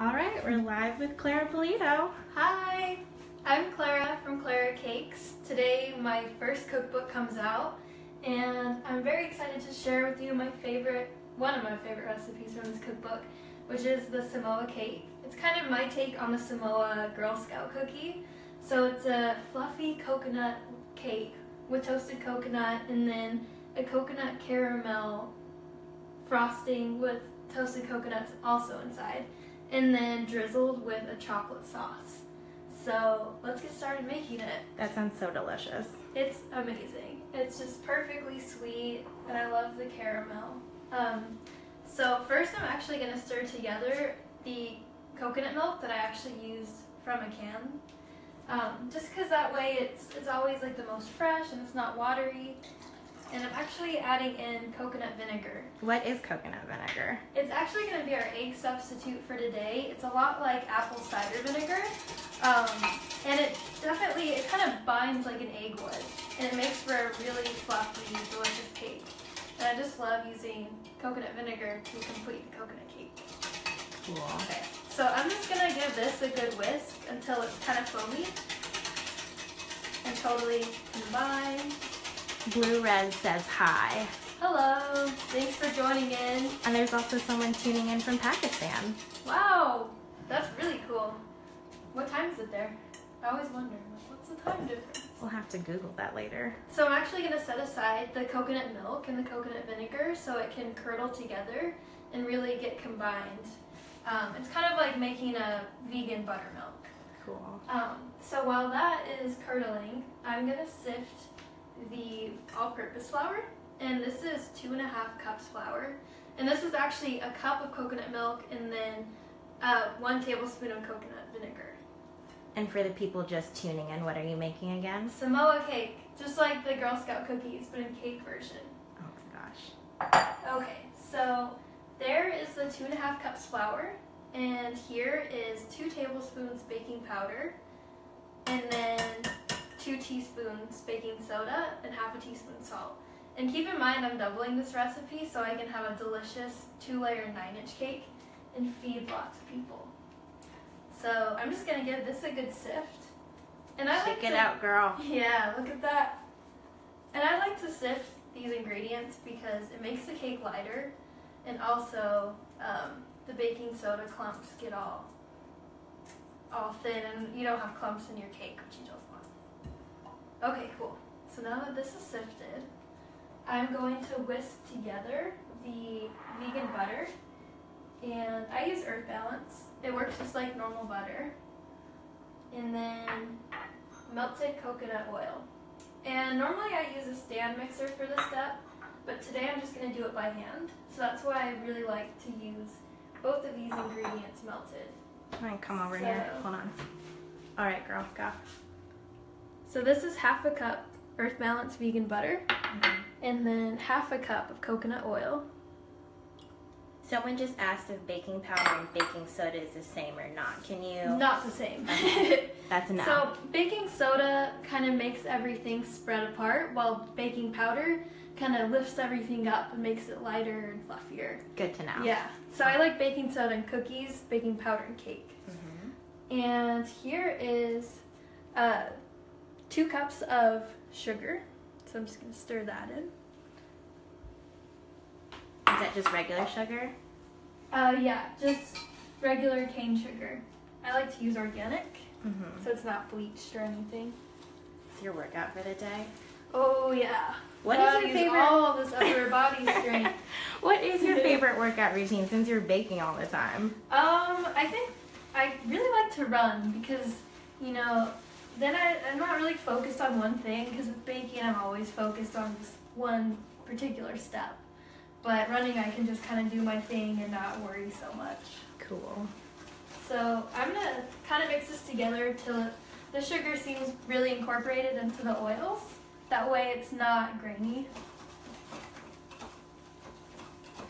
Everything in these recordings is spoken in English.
All right, we're live with Clara Polito. Hi, I'm Clara from Clara Cakes. Today my first cookbook comes out and I'm very excited to share with you my favorite, one of my favorite recipes from this cookbook, which is the Samoa cake. It's kind of my take on the Samoa Girl Scout cookie. So it's a fluffy coconut cake with toasted coconut and then a coconut caramel frosting with toasted coconuts also inside and then drizzled with a chocolate sauce. So let's get started making it. That sounds so delicious. It's amazing. It's just perfectly sweet and I love the caramel. Um, so first I'm actually going to stir together the coconut milk that I actually used from a can. Um, just because that way it's, it's always like the most fresh and it's not watery. And I'm actually adding in coconut vinegar. What is coconut vinegar? It's actually going to be our egg substitute for today. It's a lot like apple cider vinegar. Um, and it definitely, it kind of binds like an egg would. And it makes for a really fluffy, delicious cake. And I just love using coconut vinegar to complete the coconut cake. Cool. Okay, so I'm just going to give this a good whisk until it's kind of foamy. And totally combine. Blue Res says hi. Hello, thanks for joining in. And there's also someone tuning in from Pakistan. Wow, that's really cool. What time is it there? I always wonder, what's the time difference? We'll have to Google that later. So I'm actually going to set aside the coconut milk and the coconut vinegar so it can curdle together and really get combined. Um, it's kind of like making a vegan buttermilk. Cool. Um, so while that is curdling, I'm going to sift the all-purpose flour, and this is two and a half cups flour. And this is actually a cup of coconut milk and then uh, one tablespoon of coconut vinegar. And for the people just tuning in, what are you making again? Samoa cake, just like the Girl Scout cookies, but in cake version. Oh my gosh. Okay, so there is the two and a half cups flour, and here is two tablespoons baking powder, and then two teaspoons baking soda, and half a teaspoon salt. And keep in mind I'm doubling this recipe so I can have a delicious two layer nine inch cake and feed lots of people. So I'm just gonna give this a good sift. And I Shake like it to, out, girl. Yeah, look at that. And I like to sift these ingredients because it makes the cake lighter and also um, the baking soda clumps get all all thin and you don't have clumps in your cake, which you don't. Okay, cool. So now that this is sifted, I'm going to whisk together the vegan butter and I use Earth Balance. It works just like normal butter. And then melted coconut oil. And normally I use a stand mixer for this step, but today I'm just going to do it by hand. So that's why I really like to use both of these ingredients melted. All right, come over here. Hold on. All right, girl, go. So this is half a cup Earth Balance vegan butter, and then half a cup of coconut oil. Someone just asked if baking powder and baking soda is the same or not. Can you? Not the same. That's enough. So baking soda kind of makes everything spread apart, while baking powder kind of lifts everything up and makes it lighter and fluffier. Good to know. Yeah. So I like baking soda in cookies, baking powder in cake. Mhm. And here is uh, two cups of sugar. So I'm just gonna stir that in. Is that just regular sugar? Uh, yeah, just regular cane sugar. I like to use organic, Mm-hmm. so it's not bleached or anything. It's your workout for the day. Oh yeah. What is your favorite? All this upper body strength. what is your favorite workout routine since you're baking all the time? Um, I think I really like to run because, you know, then I, I'm not really focused on one thing because with baking I'm always focused on just one particular step. But running I can just kind of do my thing and not worry so much. Cool. So I'm gonna kind of mix this together till the sugar seems really incorporated into the oils. That way it's not grainy.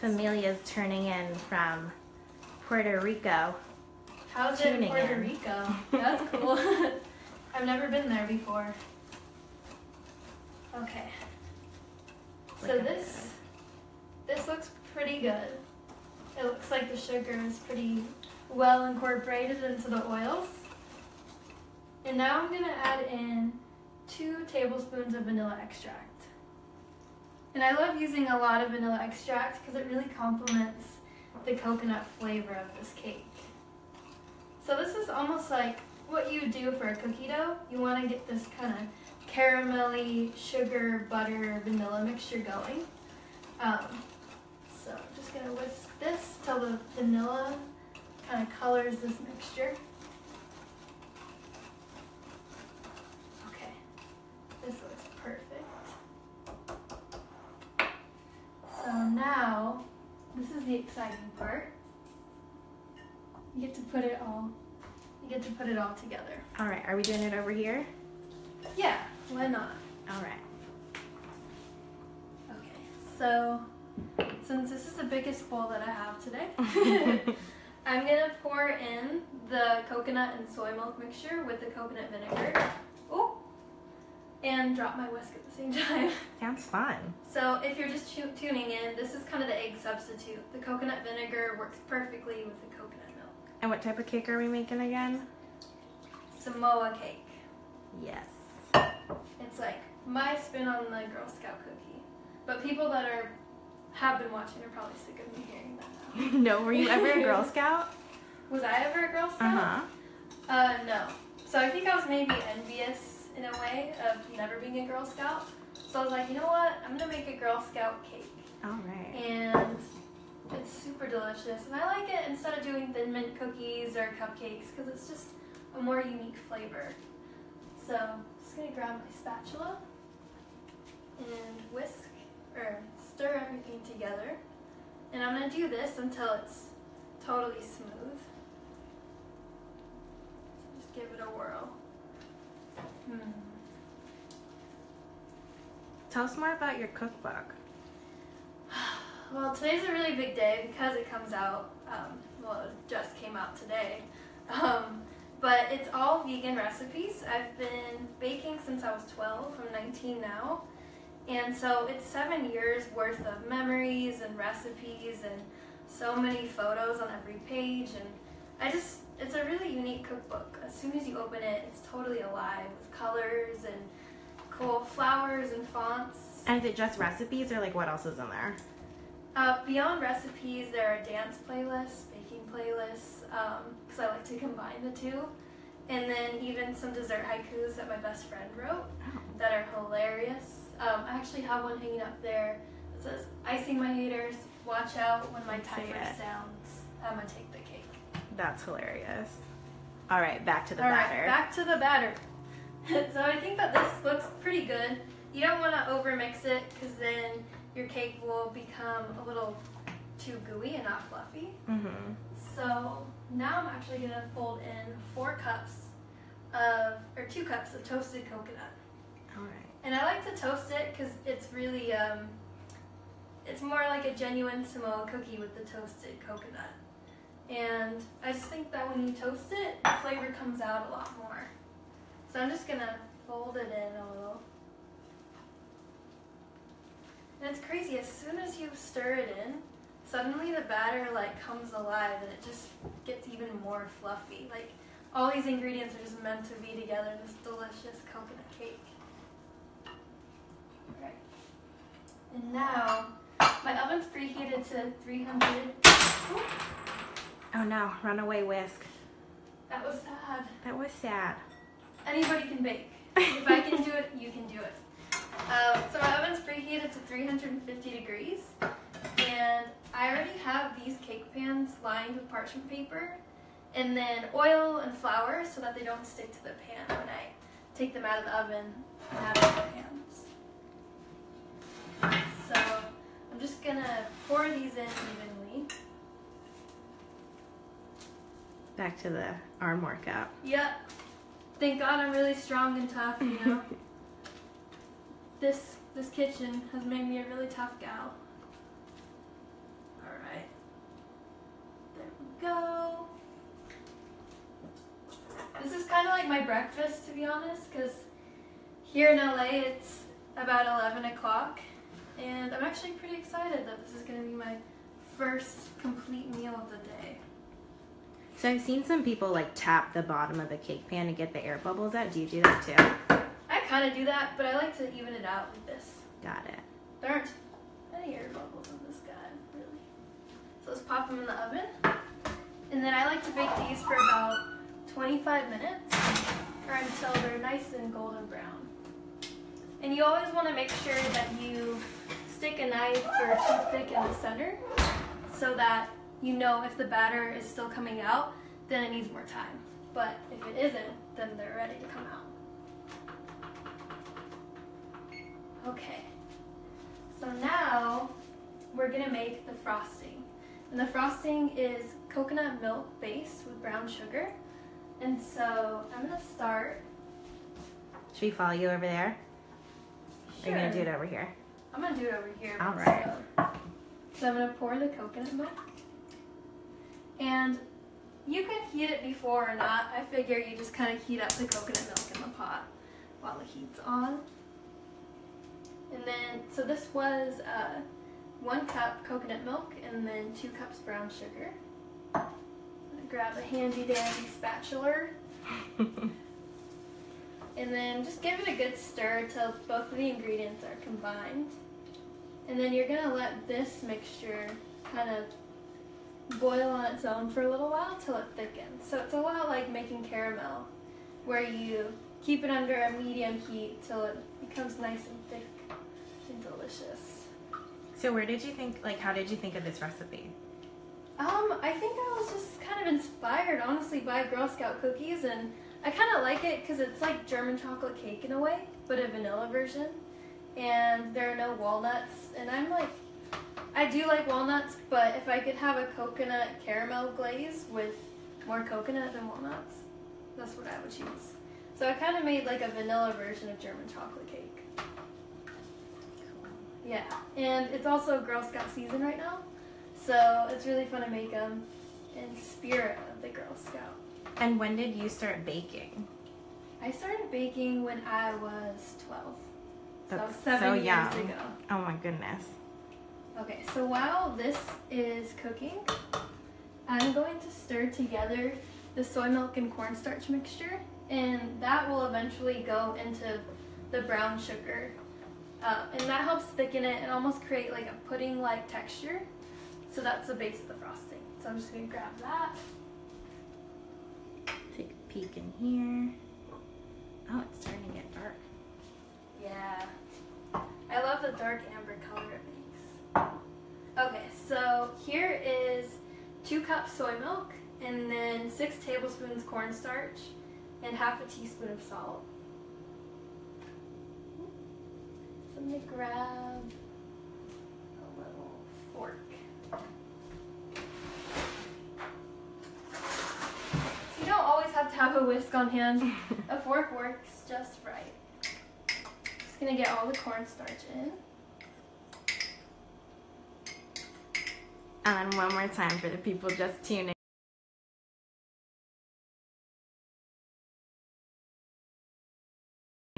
Familia's turning in from Puerto Rico. How's it Puerto in. Rico? That's cool. I've never been there before. Okay. So this this looks pretty good. It looks like the sugar is pretty well incorporated into the oils. And now I'm gonna add in two tablespoons of vanilla extract. And I love using a lot of vanilla extract because it really complements the coconut flavor of this cake. So this is almost like what you do for a cookie dough. You want to get this kind of caramelly sugar, butter, vanilla mixture going. Um, so I'm just going to whisk this till the vanilla kind of colors this mixture. Okay, this looks perfect. So now, this is the exciting part. You get to put it all, put it all together. All right, are we doing it over here? Yeah, why not? All right. Okay, so since this is the biggest bowl that I have today, I'm gonna pour in the coconut and soy milk mixture with the coconut vinegar. Oh, and drop my whisk at the same time. Sounds fun. So if you're just tuning in, this is kind of the egg substitute. The coconut vinegar works perfectly with the coconut milk. And what type of cake are we making again? Samoa cake. Yes. It's like my spin on the Girl Scout cookie. But people that are have been watching are probably sick of me hearing that now. no, were you ever a Girl Scout? Was I ever a Girl Scout? Uh-huh. Uh, no. So I think I was maybe envious in a way of never being a Girl Scout. So I was like, you know what? I'm gonna make a Girl Scout cake. All right. And it's super delicious. And I like it instead of doing thin mint cookies or cupcakes because it's just a more unique flavor. So I'm just gonna grab my spatula and whisk or stir everything together. And I'm gonna do this until it's totally smooth. So just give it a whirl. Hmm. Tell us more about your cookbook. Well, today's a really big day because it comes out. Um, well, it just came out today. Um, but it's all vegan recipes. I've been baking since I was 12. I'm 19 now. And so it's seven years worth of memories and recipes and so many photos on every page. And I just, it's a really unique cookbook. As soon as you open it, it's totally alive with colors and cool flowers and fonts. And is it just recipes or like what else is in there? Uh, beyond recipes, there are dance playlists, baking playlists, because I like to combine the two. And then even some dessert haikus that my best friend wrote Oh. that are hilarious. Um, I actually have one hanging up there that says, I see my haters, watch out when my timer sounds. I'm going to take the cake. That's hilarious. All right, back to the All right, batter. back to the batter. so I think that this looks pretty good. You don't want to overmix it because then your cake will become a little too gooey and not fluffy. mm-hmm. So now I'm actually gonna fold in four cups of, or two cups of toasted coconut. All right. And I like to toast it because it's really, um, it's more like a genuine Samoa cookie with the toasted coconut. And I just think that when you toast it, the flavor comes out a lot more. So I'm just gonna fold it in a little. And it's crazy, as soon as you stir it in, suddenly the batter like comes alive and it just gets even more fluffy. Like all these ingredients are just meant to be together in this delicious coconut cake. Alright. And now my oven's preheated to 300. Ooh, Oh no, runaway whisk. that was sad. That was sad. Anybody can bake. If I can do it, you can do it. Um, so my oven's preheated to 350 degrees, and I already have these cake pans lined with parchment paper, and then oil and flour so that they don't stick to the pan when I take them out of the oven and out of the pans. So I'm just gonna pour these in evenly. Back to the arm workout. Yep. Thank God I'm really strong and tough, you know. this this kitchen has made me a really tough gal. Alright. There we go. This is kind of like my breakfast, to be honest, because here in LA it's about 11 o'clock, and I'm actually pretty excited that this is going to be my first complete meal of the day. So I've seen some people like tap the bottom of the cake pan to get the air bubbles out. Do you do that too? I kind of do that, but I like to even it out with this. Got it. There aren't any air bubbles in this guy, really. So let's pop them in the oven. And then I like to bake these for about 25 minutes or until they're nice and golden brown. And you always want to make sure that you stick a knife or a toothpick in the center so that you know if the batter is still coming out, then it needs more time. But if it isn't, then they're ready to come out. Okay. So now we're gonna make the frosting. And the frosting is coconut milk base with brown sugar. And so I'm gonna start. Should we follow you over there? Or are you gonna do it over here? I'm gonna do it over here. All right. slow. So I'm gonna pour the coconut milk. And you can heat it before or not. I figure you just kind of heat up the coconut milk in the pot while the heat's on. And then, so this was uh, one cup coconut milk and then two cups brown sugar. Grab a handy dandy spatula and then just give it a good stir till both of the ingredients are combined. And then you're gonna let this mixture kind of boil on its own for a little while till it thickens. So it's a lot like making caramel, where you keep it under a medium heat till it becomes nice and thick and delicious. So where did you think? Like, how did you think of this recipe? Um, I think I was just kind of inspired, honestly, by Girl Scout cookies, and I kind of like it because it's like German chocolate cake in a way, but a vanilla version. And there are no walnuts, and I'm like, I do like walnuts, but if I could have a coconut caramel glaze with more coconut than walnuts, that's what I would choose. So I kind of made like a vanilla version of German chocolate cake. Yeah, and it's also Girl Scout season right now, so it's really fun to make them in spirit of the Girl Scout. And when did you start baking? I started baking when I was 12. That's so seven so years young. ago. Oh my goodness. Okay, so while this is cooking, I'm going to stir together the soy milk and cornstarch mixture, and that will eventually go into the brown sugar. Uh, and that helps thicken it and almost create like a pudding like texture. So that's the base of the frosting. So I'm just gonna grab that. Take a peek in here. Oh, it's starting to get dark. Yeah. I love the dark amber color it makes. Okay, so here is two cups soy milk and then six tablespoons cornstarch and half a teaspoon of salt. So I'm gonna grab a little fork. So you don't always have a whisk on hand. A fork works just right. Just gonna get all the cornstarch in. And one more time for the people just tuning.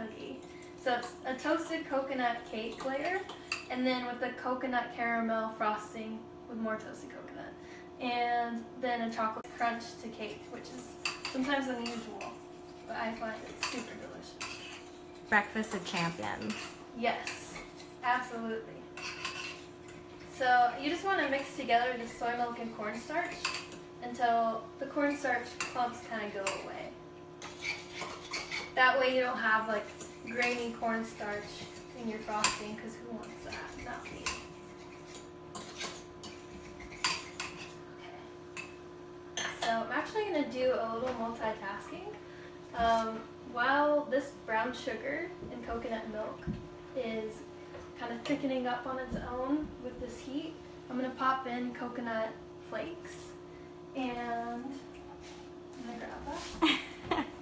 Okay. So it's a toasted coconut cake layer, and then with the coconut caramel frosting with more toasted coconut, and then a chocolate crunch to cake, which is sometimes unusual, but I find it super delicious. Breakfast of champions. Yes, absolutely. So you just want to mix together the soy milk and cornstarch until the cornstarch clumps kind of go away. That way you don't have like grainy cornstarch in your frosting because who wants that? Not me. Okay. So I'm actually going to do a little multitasking. Um, while this brown sugar and coconut milk is kind of thickening up on its own with this heat, I'm going to pop in coconut flakes and I'm going to grab that.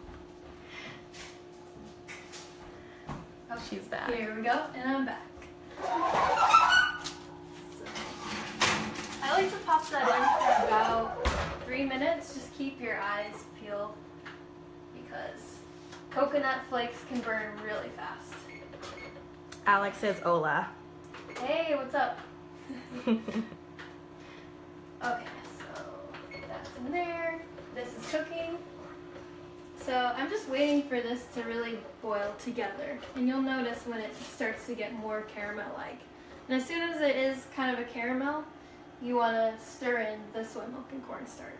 Okay. She's back. Here we go, and I'm back. So, I like to pop that in for about three minutes. Just keep your eyes peeled because coconut flakes can burn really fast. Alex says hola. Hey, what's up? Okay, so that's in there. this is cooking. So I'm just waiting for this to really boil together. And you'll notice when it starts to get more caramel-like. And as soon as it is kind of a caramel, you want to stir in the soy milk and cornstarch.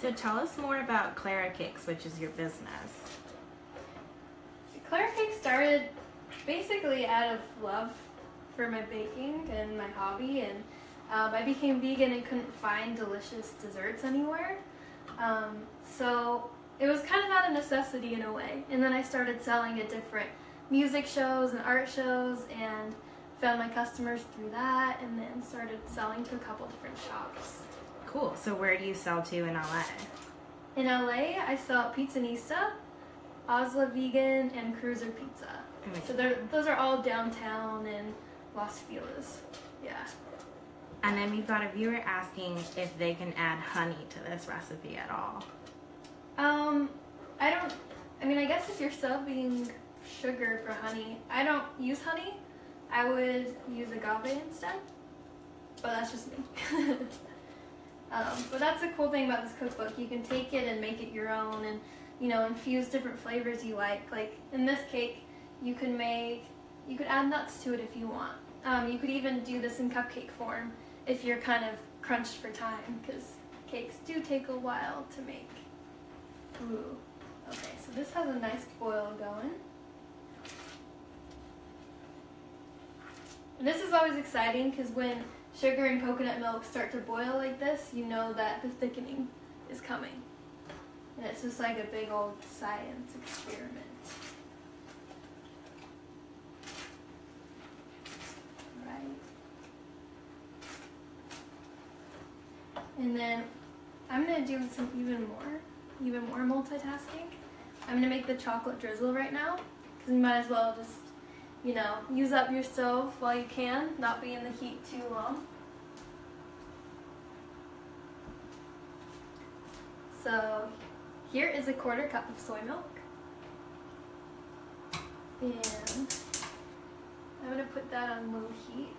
So tell us more about Clara Cakes, which is your business. Clara Cake started basically out of love for my baking and my hobby, and um, I became vegan and couldn't find delicious desserts anywhere. Um, so it was kind of out of necessity in a way. And then I started selling at different music shows and art shows and found my customers through that and then started selling to a couple different shops. Cool. So where do you sell to in LA? In LA, I sell at Pizzanista, Azla Vegan, and Cruiser Pizza. So those are all downtown in Los Feliz. Yeah. And then we've got a viewer asking if they can add honey to this recipe at all. Um, I don't. I mean, I guess if you're subbing sugar for honey, I don't use honey. I would use agave instead. But that's just me. um, but that's the cool thing about this cookbook. You can take it and make it your own, and you know, infuse different flavors you like. Like in this cake, you can make. You could add nuts to it if you want. Um, you could even do this in cupcake form if you're kind of crunched for time, because cakes do take a while to make. Ooh. Okay, so this has a nice boil going. This is always exciting because when sugar and coconut milk start to boil like this, you know that the thickening is coming. And it's just like a big old science experiment. Right. And then I'm gonna do some even more, even more multitasking. I'm gonna make the chocolate drizzle right now because we might as well just, you know, use up your stove while you can, not be in the heat too long. So here is a quarter cup of soy milk. And I'm gonna put that on low heat.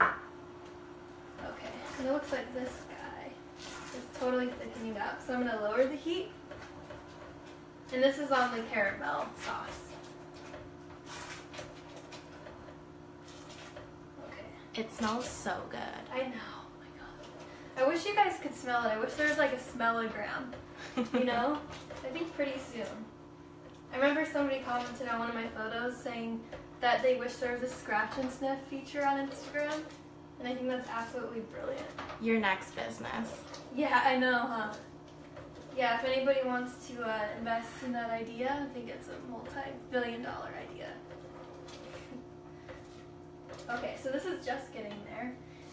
Okay, and it looks like this guy is totally thickening up. So I'm gonna lower the heat. And this is on the caramel sauce. Okay. It smells so good. I know. Oh my god. I wish you guys could smell it. I wish there was like a smellogram. You know? I think pretty soon. I remember somebody commented on one of my photos saying that they wish there was a scratch and sniff feature on Instagram. And I think that's absolutely brilliant. Your next business. Yeah, I know, huh? Yeah, if anybody wants to uh, invest in that idea, I think it's a multi-billion dollar idea. Okay, so this is just getting there.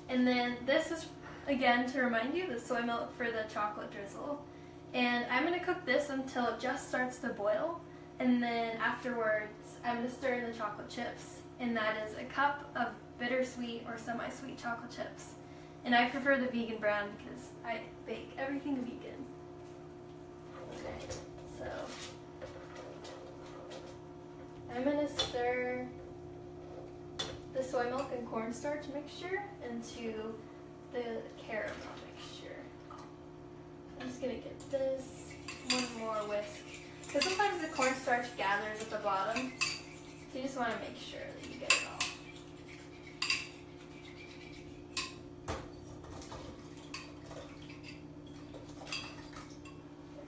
And then this is, again, to remind you, the soy milk for the chocolate drizzle. And I'm going to cook this until it just starts to boil. And then afterwards, I'm going to stir in the chocolate chips. And that is a cup of bittersweet or semi-sweet chocolate chips. And I prefer the vegan brand because I bake everything vegan. So I'm gonna stir the soy milk and cornstarch mixture into the caramel mixture. I'm just gonna get this one more whisk because sometimes the cornstarch gathers at the bottom, so you just want to make sure that you get it all.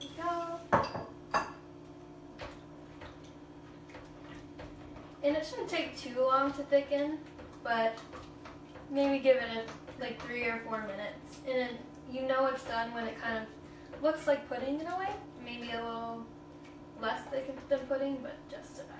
There we go. And it shouldn't take too long to thicken, but maybe give it a, like three or four minutes. And then you know it's done when it kind of looks like pudding in a way. Maybe a little less thick than pudding, but just about.